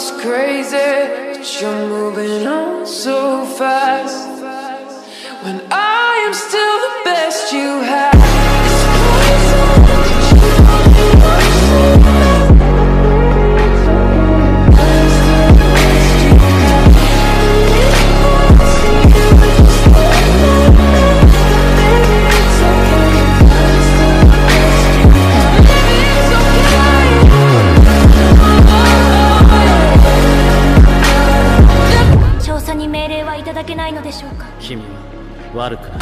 It's crazy, but you're moving on so fast. When I am still the best 命令はいただけないのでしょうか？君は悪くない。